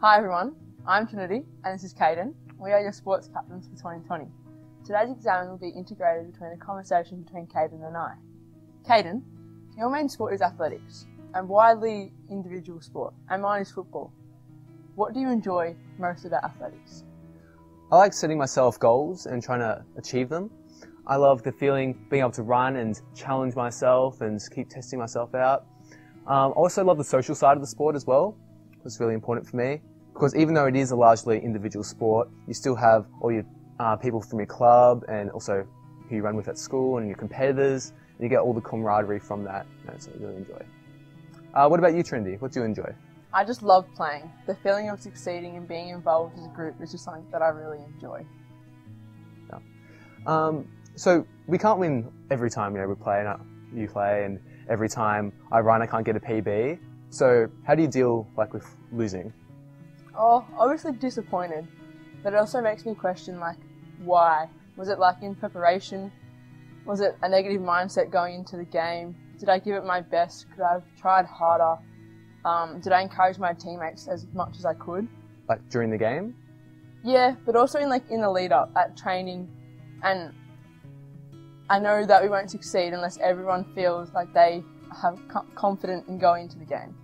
Hi everyone, I'm Trinity and this is Caden. We are your sports captains for 2020. Today's examen will be integrated between a conversation between Caden and I. Caden, your main sport is athletics, a widely individual sport, and mine is football. What do you enjoy most about athletics? I like setting myself goals and trying to achieve them. I love the feeling being able to run and challenge myself and keep testing myself out. Um, I also love the social side of the sport as well. It's really important for me because even though it is a largely individual sport, you still have all your uh, people from your club and also who you run with at school and your competitors. And you get all the camaraderie from that. That's what I really enjoy. Uh, what about you, Trendy? What do you enjoy? I just love playing. The feeling of succeeding and being involved as a group is just something that I really enjoy. Yeah. Um, so we can't win every time you know we play and you play, and every time I run I can't get a PB. So how do you deal like with losing? Oh, obviously disappointed, but it also makes me question like why. Was it like in preparation? Was it a negative mindset going into the game? Did I give it my best? Could I have tried harder? Um, did I encourage my teammates as much as I could? Like during the game? Yeah, but also in like in the lead up at training, and I know that we won't succeed unless everyone feels like they have confident in going into the game.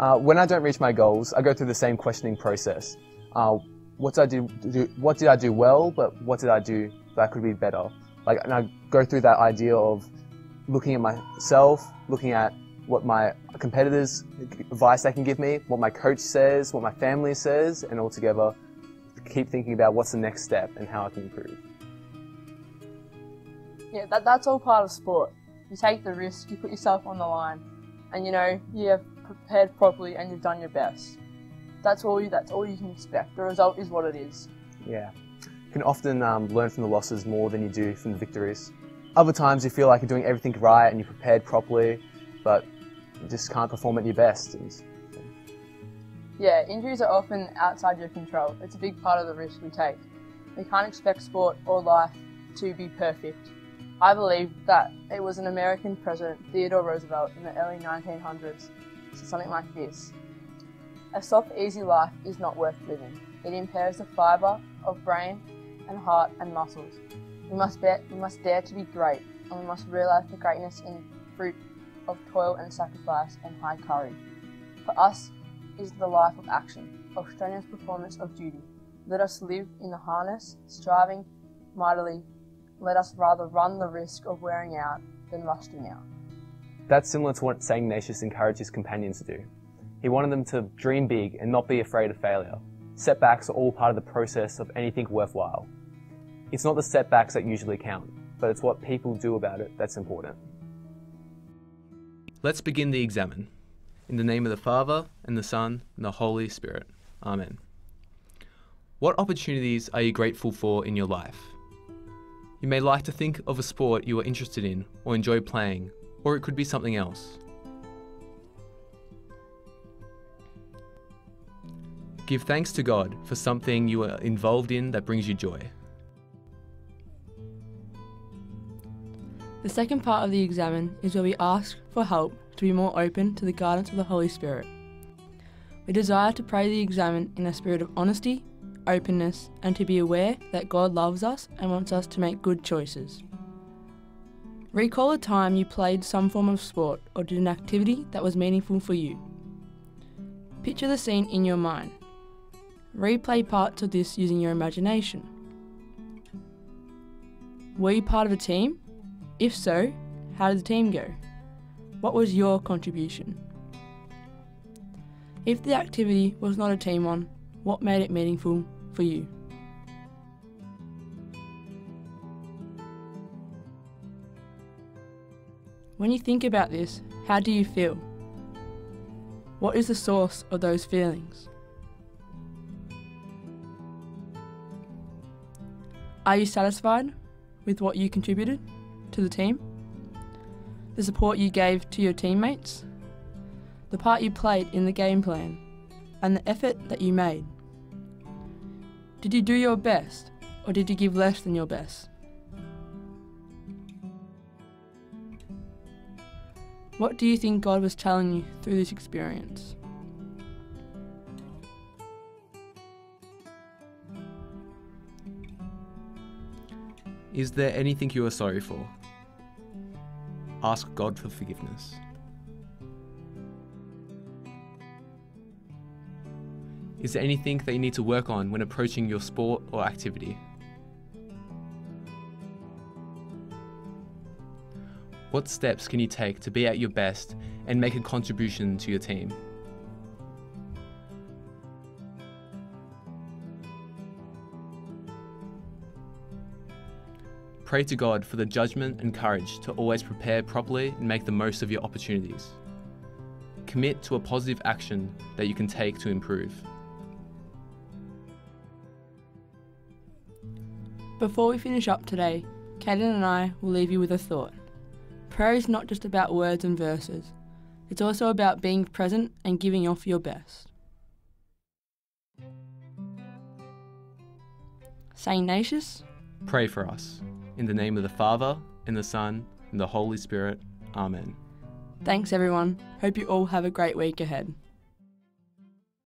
Uh, when I don't reach my goals, I go through the same questioning process. Uh, what did I do, do, What did I do well? But what did I do that could be better? Like, and I go through that idea of looking at myself, looking at what my competitors advice they can give me, what my coach says, what my family says, and all together keep thinking about what's the next step and how I can improve. Yeah, that, that's all part of sport. You take the risk, you put yourself on the line, and you know you have prepared properly and you've done your best. That's all you. That's all you can expect. The result is what it is. Yeah, you can often um, learn from the losses more than you do from the victories. Other times you feel like you're doing everything right and you're prepared properly, but you just can't perform at your best. And, yeah, injuries are often outside your control. It's a big part of the risk we take. We can't expect sport or life to be perfect. I believe that it was an American president, Theodore Roosevelt, in the early 1900s, said something like this A soft, easy life is not worth living. It impairs the fibre of brain and heart and muscles. We must, bear, we must dare to be great, and we must realise the greatness in fruit of toil and sacrifice and high courage. For us is the life of action, of strenuous performance of duty. Let us live in the harness, striving mightily let us rather run the risk of wearing out than rusting out. That's similar to what St. Ignatius encouraged his companions to do. He wanted them to dream big and not be afraid of failure. Setbacks are all part of the process of anything worthwhile. It's not the setbacks that usually count, but it's what people do about it that's important. Let's begin the examen. In the name of the Father, and the Son, and the Holy Spirit. Amen. What opportunities are you grateful for in your life? You may like to think of a sport you are interested in or enjoy playing, or it could be something else. Give thanks to God for something you are involved in that brings you joy. The second part of the examen is where we ask for help to be more open to the guidance of the Holy Spirit. We desire to pray the examen in a spirit of honesty, openness, and to be aware that God loves us and wants us to make good choices. Recall a time you played some form of sport or did an activity that was meaningful for you. Picture the scene in your mind. Replay parts of this using your imagination. Were you part of a team? If so, how did the team go? What was your contribution? If the activity was not a team one, what made it meaningful for you? When you think about this, how do you feel? What is the source of those feelings? Are you satisfied with what you contributed to the team? The support you gave to your teammates? The part you played in the game plan? And the effort that you made? Did you do your best, or did you give less than your best? What do you think God was telling you through this experience? Is there anything you are sorry for? Ask God for forgiveness. Is there anything that you need to work on when approaching your sport or activity? What steps can you take to be at your best and make a contribution to your team? Pray to God for the judgment and courage to always prepare properly and make the most of your opportunities. Commit to a positive action that you can take to improve. Before we finish up today, Caden and I will leave you with a thought. Prayer is not just about words and verses, it's also about being present and giving off your best. St. Ignatius, Pray for us. In the name of the Father, and the Son, and the Holy Spirit. Amen. thanks everyone. Hope you all have a great week ahead.